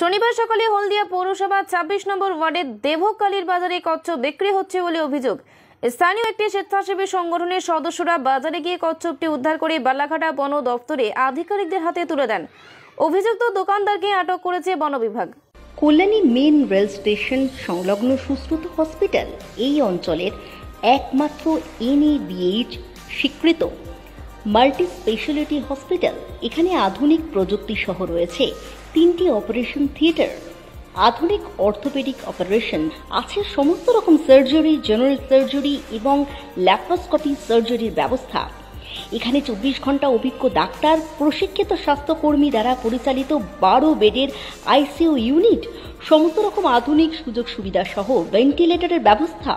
শনিবার সকালে হলদিয়া পৌরসভা ছাব্বিশ নম্বর ওয়ার্ডের দেবকালীর বাজারে কচ্ছপ বিক্রি হচ্ছে বলে অভিযোগ। স্থানীয় একটি স্বেচ্ছাসেবী সংগঠনের সদস্যরা বাজারে গিয়ে কচ্ছপটি উদ্ধার করে বালাঘাটা বন দপ্তরে আধিকারিকদের হাতে তুলে দেন। অভিযুক্ত দোকানদারকে আটক করেছে বন বিভাগ। কল্যাণী মেন রেল স্টেশন সংলগ্ন সুশ্রুত হসপিটাল এই অঞ্চলের একমাত্র এনএবিএইচ স্বীকৃত। মাল্টি স্পেশালিটি হসপিটাল এখানে আধুনিক প্রযুক্তি সহ রয়েছে তিনটি অপারেশন থিয়েটার আধুনিক অর্থোপেডিক অপারেশন আছে সমস্ত রকম সার্জারি জেনারেল সার্জারি এবং ল্যাপ্রোস্কোপি সার্জারির ব্যবস্থা। এখানে চব্বিশ ঘণ্টা অভিজ্ঞ ডাক্তার, প্রশিক্ষিত স্বাস্থ্যকর্মী দ্বারা পরিচালিত বারো বেডের আইসিইউ ইউনিট সমস্ত রকম আধুনিক সুযোগ সুবিধা সহ ভেন্টিলেটরের ব্যবস্থা।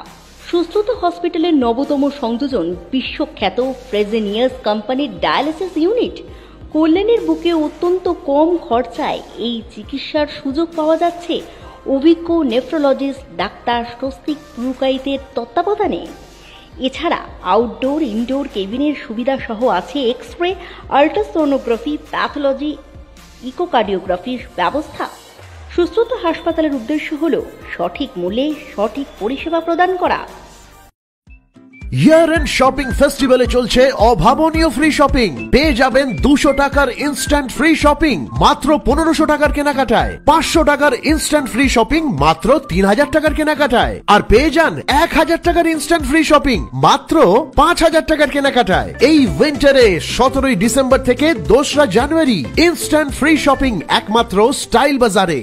সুস্থতা হসপিটালের নবতম সংযোজন বিশ্বখ্যাত ফ্রেজেনিয়াস কোম্পানির ডায়ালিসিস ইউনিট। কল্যাণের বুকে অত্যন্ত কম খরচায় এই চিকিৎসার সুযোগ পাওয়া যাচ্ছে অভিজ্ঞ নেফ্রোলজিস্ট ডাক্তার স্বস্তিক পুরুকাইতের তত্ত্বাবধানে। এছাড়া আউটডোর, ইনডোর কেবিনের সুবিধা সহ আছে এক্স রে আল্ট্রাসোনোগ্রাফি, প্যাথোলজি, ইকোকার্ডিওগ্রাফির ব্যবস্থা। সুস্থতা হাসপাতালের উদ্দেশ্য হল সঠিক মূল্যে সঠিক পরিষেবা প্রদান করা। ইয়ার এন্ড শপিং ফেস্টিভ্যালে চলছে অভাবনীয় ফ্রি শপিং পেয়ে যাবেন দুশো টাকার ইনস্ট্যান্ট ফ্রি শপিং মাত্র পনেরোশো টাকার কেনাকাটায়। পাঁচশো টাকার ইনস্ট্যান্ট ফ্রি শপিং মাত্র তিন হাজার টাকার কেনাকাটায়। আর পেয়ে যান এক হাজার টাকার ইনস্ট্যান্ট ফ্রি শপিং মাত্র পাঁচ হাজার টাকার কেনাকাটায়। এই উইন্টারে সতেরোই ডিসেম্বর থেকে দোসরা জানুয়ারি ইনস্ট্যান্ট ফ্রি শপিং একমাত্র স্টাইল বাজারে।